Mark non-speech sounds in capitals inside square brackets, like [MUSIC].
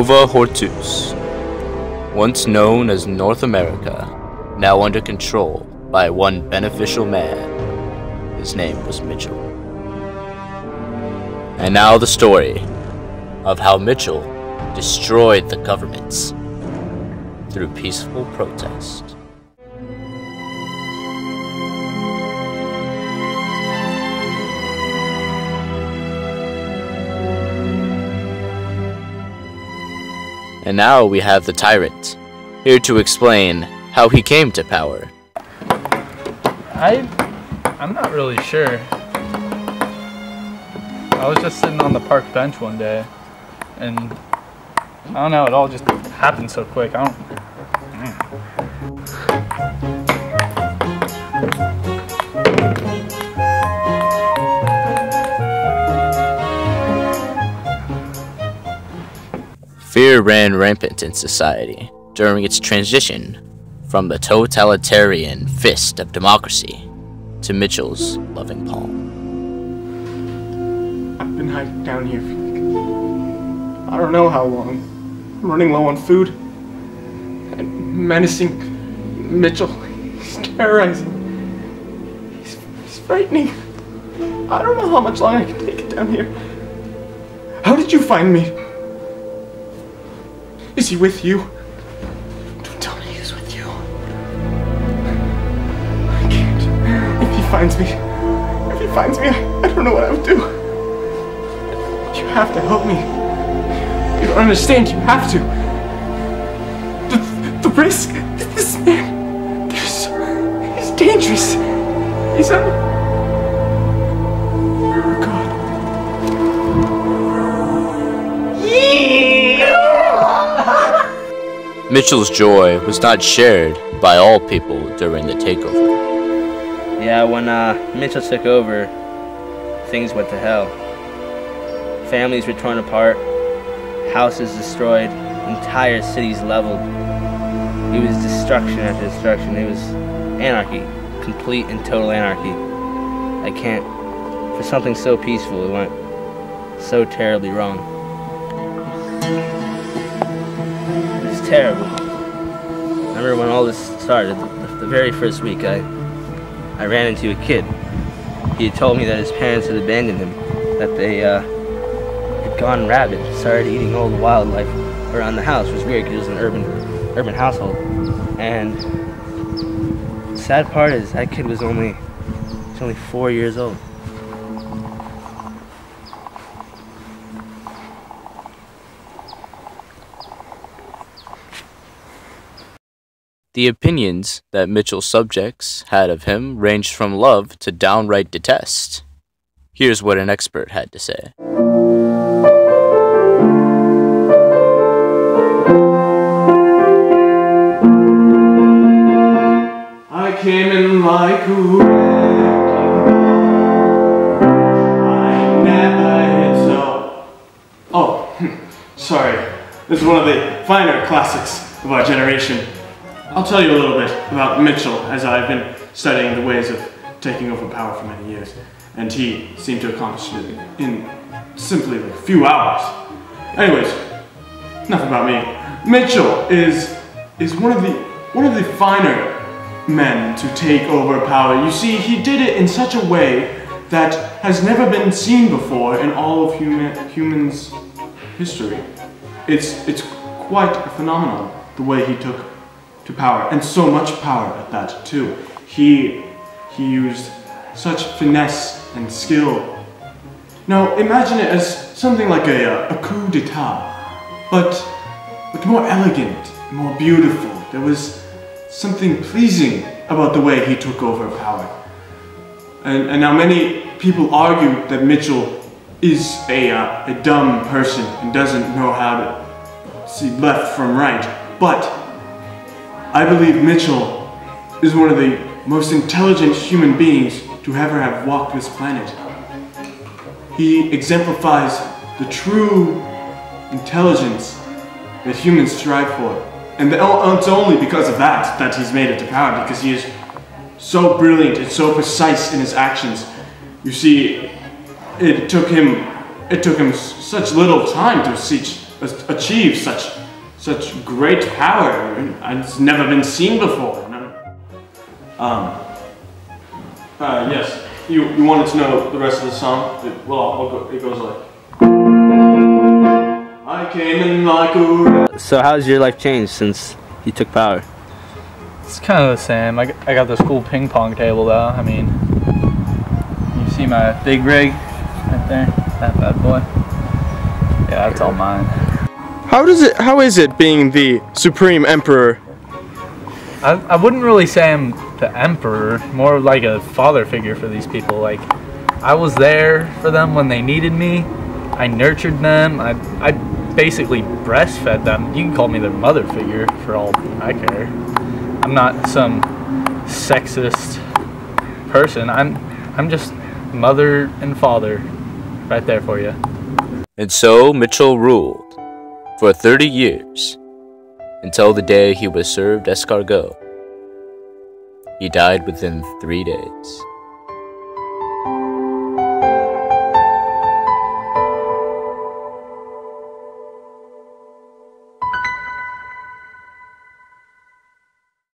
Nova Hortus, once known as North America, now under control by one beneficial man. His name was Mitchell. And now the story of how Mitchell destroyed the governments through peaceful protest. And now we have the tyrant, here to explain how he came to power. I, I'm not really sure. I was just sitting on the park bench one day, and I don't know, it all just happened so quick. I don't. Ran rampant in society during its transition from the totalitarian fist of democracy to Mitchell's loving palm. I've been hiding down here for I don't know how long. I'm running low on food. And menacing Mitchell. He's terrorizing. He's, he's frightening. I don't know how much longer I can take it down here. How did you find me? Is he with you? Don't tell me he's with you. I can't. If he finds me, if he finds me, I, I don't know what I would do. You have to help me. You don't understand. You have to. The, the risk. This man. There's. He's dangerous. He's a. Mitchell's joy was not shared by all people during the takeover. Yeah, when uh, Mitchell took over, things went to hell. Families were torn apart, houses destroyed, entire cities leveled. It was destruction after destruction. It was anarchy, complete and total anarchy. I can't, for something so peaceful, it went so terribly wrong. Terrible. I remember when all this started, the, the very first week, I, I ran into a kid. He had told me that his parents had abandoned him, that they uh, had gone rabid, started eating all the wildlife around the house. It was weird because it was an urban, urban household. And the sad part is that kid was only, was only four years old. The opinions that Mitchell's subjects had of him ranged from love to downright detest. Here's what an expert had to say. I came in like a. I never hit so. Oh, [LAUGHS] sorry. This is one of the finer classics of our generation. I'll tell you a little bit about Mitchell as I've been studying the ways of taking over power for many years. And he seemed to accomplish it in simply like a few hours. Anyways, enough about me. Mitchell is is one of the one of the finer men to take over power. You see, he did it in such a way that has never been seen before in all of human humans' history. It's it's quite a phenomenon the way he took to power, and so much power at that too. He he used such finesse and skill. Now imagine it as something like a, a coup d'état, but but more elegant, more beautiful. There was something pleasing about the way he took over power. And, and now many people argue that Mitchell is a, uh, a dumb person and doesn't know how to see left from right. But I believe Mitchell is one of the most intelligent human beings to ever have walked this planet. He exemplifies the true intelligence that humans strive for. And it's only because of that that he's made it to power, because he is so brilliant and so precise in his actions. You see, it took him, it took him such little time to achieve such such great power. And it's never been seen before. No. Um. Uh, yes. You you wanted to know the rest of the song? It, well, I'll go, it goes like. I came in like a So how's your life changed since he took power? It's kind of the same. I, I got this cool ping pong table though. I mean, you see my big rig right there? That bad boy. Yeah, that's all mine. How does it? How is it being the supreme emperor? I, I wouldn't really say I'm the emperor, more like a father figure for these people. Like, I was there for them when they needed me. I nurtured them. I, I basically breastfed them. You can call me their mother figure for all I care. I'm not some sexist person. I'm I'm just mother and father right there for you. And so Mitchell ruled for 30 years until the day he was served escargot. He died within three days.